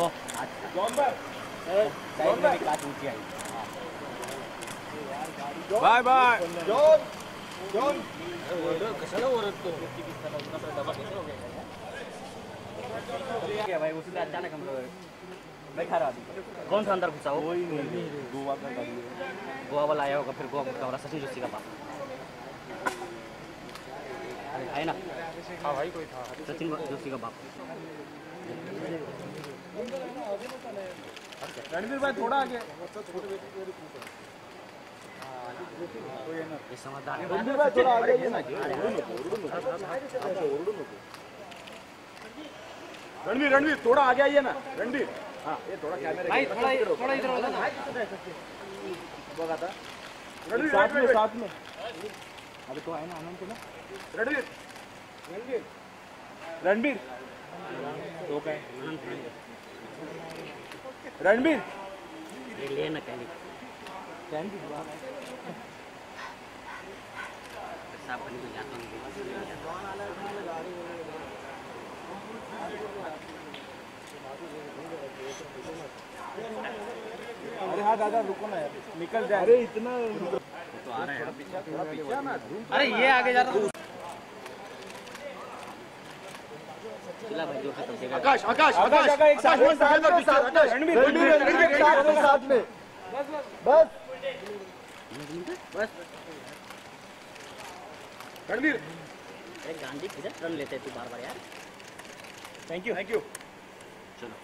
ओ आई bye bye. John John कशाला ओरडतो भाई उसने अचानक हम रहा कौन सा अंदर घुसा वो कोई नहीं गोवा का गाड़ी है। गोवा वाला आया होगा फिर गोवा घुसा होगा सचिन जोशी का पास अरे है ना? हाँ भाई कोई था। सचिन जोशी का बाप। रणवीर भाई थोड़ा आगे रणवीर भाई थोड़ा आगे रणवीर। रणवीर थोड़ा आगे आइए ना रणवीर हाँ ये थोड़ा कैमरे थोड़ा इधर बघा आता रणवीर साथ में साथ में अभी तो है ना अनंत ना रणवीर रणवीर रणवीर तो काय रणवीर ये ले ना कहीं। साहब बनी को जाता हूँ। अरे हाँ दादा रुको ना यार। निकल जाए। अरे इतना तो आ रहे हैं। अरे ये आगे जा रहा चिल्ला आकाश आकाश आकाश एक साथ में साथ में साथ में रणवीर रणवीर रणवीर साथ में साथ में। बस। बस रणवीर। अरे गांधी किधर टर्न लेते तू बार बार यार। थैंक यू थैंक यू चलो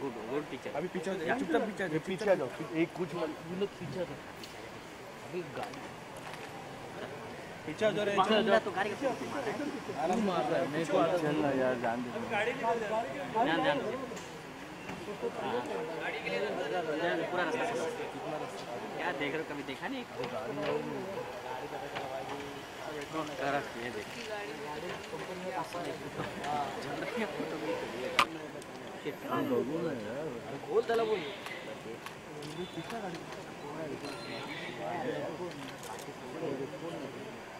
गुड गुड टीचर अभी पीछे जाओ चुपचाप पीछे जाओ पीछे जाओ एक कुछ मत पीछे थे अभी गाड़ी पीछे जाओ रे पीछे जा तो गाड़ी का मार रहा है मेरे को चल ना यार जान दे ध्यान ध्यान हाँ। ध्यान, पूरा रास्ता चलो। क्या देख रहे हो कभी देखा नहीं ये देख। खोल त्याला बोल इधर है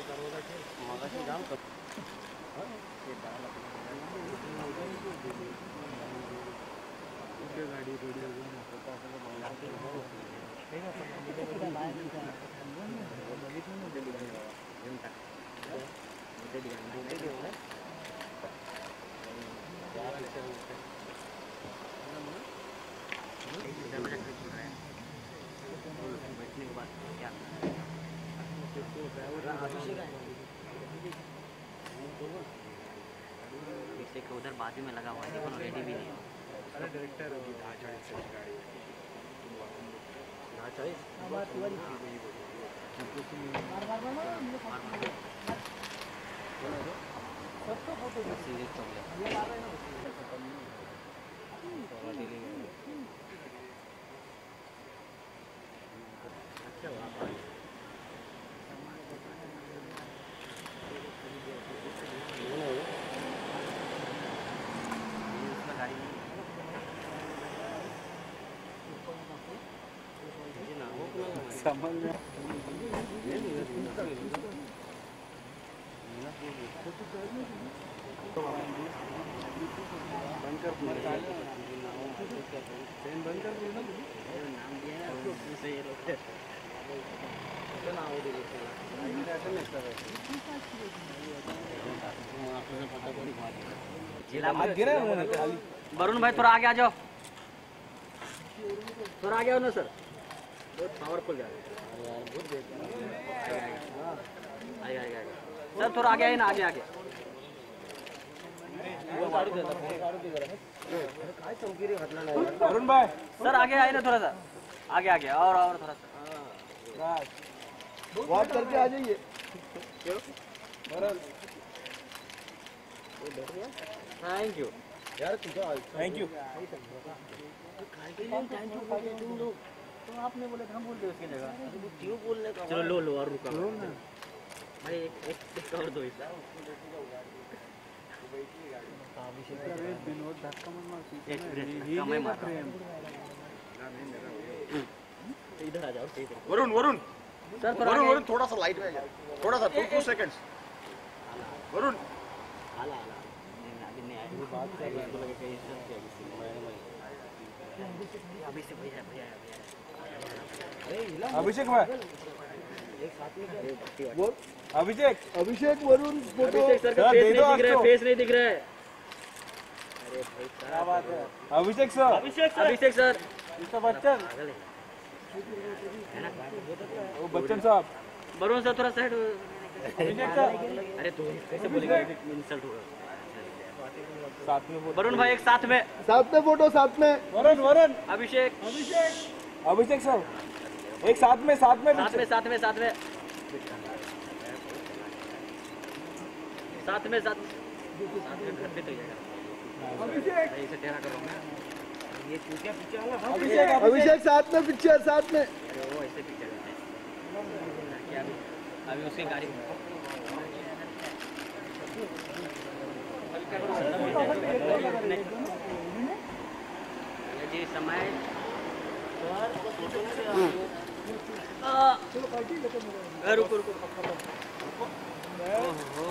मगाशी जाम कर बैठने के बाद क्या उधर बाजू में लगा हुआ है देखो रेडी भी नहीं अरे डायरेक्टर अभी ढाचा से गाड़ी है। सीरीज़ चल रहा उसमें गाड़ी नहीं वरुण भाई थोड़ा आगे आ जाओ। थोड़ा आगे आओ ना सर। बहुत पावरफुल जा रहा है। सर थोड़ा आगे आइए ना आगे आगे। अरुण भाई। सर आगे आइए ना थोड़ा सा। आगे आगे और और थोड़ा सा। वॉक करके आ जाइए। थैंक यू थैंक यू तो आपने बोले हम बोल दे उसकी जगह। क्यों बोलने का चलो लो लो और रुको भाई एक एक और दो इसका मिनट धक्का मैं मार। रहा हूँ। इधर आ जाओ इधर वरुण वरुण। सर थोड़ा वरुण वरुण थोड़ा सा लाइट में आ जा थोड़ा सा टू टू सेकंड्स वरुण। आला आला। नहीं अभी नहीं आया। बात कर रहे हैं लगे कहीं से अभिषेक भाई। Abhishek. Abhishek Varun photo. Sir face नहीं दिख रहा है आपको। फेस नहीं दिख रहा है। अरे भाई क्या बात है। Abhishek sir. Abhishek sir. Abhishek sir. Bachchan. वो बच्चन साहब। वरुण सर थोड़ा साइड अभिषेक सर। अरे तो कैसे बोलेगा? इंसल्ट होगा साथ में वरुण भाई एक साथ में। साथ में फ़ोटो साथ में। वरुण वरुण। अभिषेक। अभिषेक। अभिषेक सर एक साथ में साथ में। साथ में साथ में साथ में। साथ में साथ तो। अभिषेक। अभिषेक साथ में पिक्चर साथ में। अभी उसकी गाड़ी जी समय रुको रुको ओहो